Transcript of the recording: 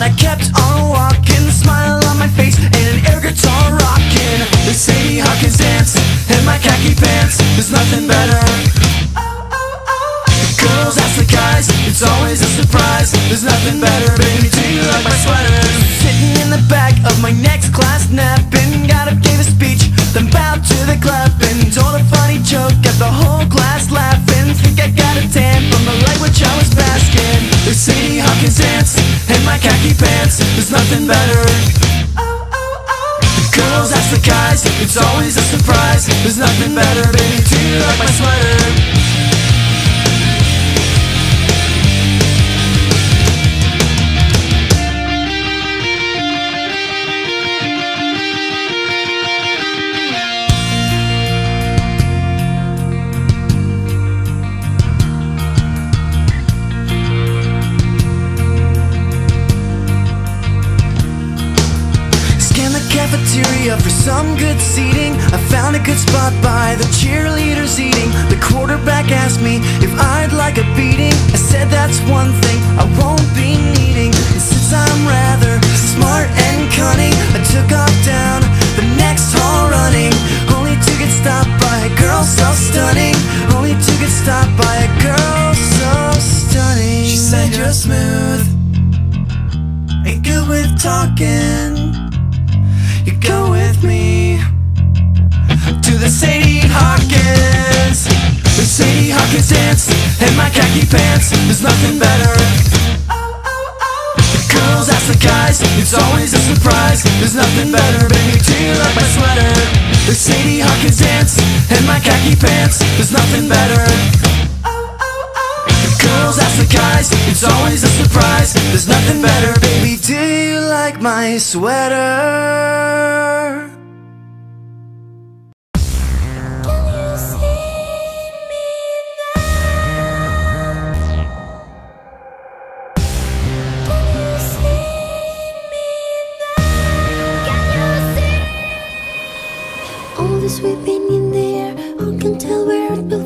but I kept on walking Smile on my face and an air guitar rocking. The Sadie Hawkins dance and my khaki pants. There's nothing better Nothing better. The girls ask the guys, it's always a surprise. There's nothing better, baby, do you like my sweater? Some good seating. I found a good spot by the cheerleaders eating. The quarterback asked me if I'd like a beating. I said that's one thing I won't be needing. And since I'm rather smart and cunning I took off down the next hall running. Only to get stopped by a girl so stunning. Only to get stopped by a girl so stunning. She said you're smooth. Ain't good with talking. You go khaki pants. There's nothing better. The girls ask the guys, it's always a surprise. There's nothing better, baby. Do you like my sweater? The Sadie Hawkins dance and my khaki pants. There's nothing better. The girls ask the guys, it's always a surprise. There's nothing better, baby. Do you like my sweater? Who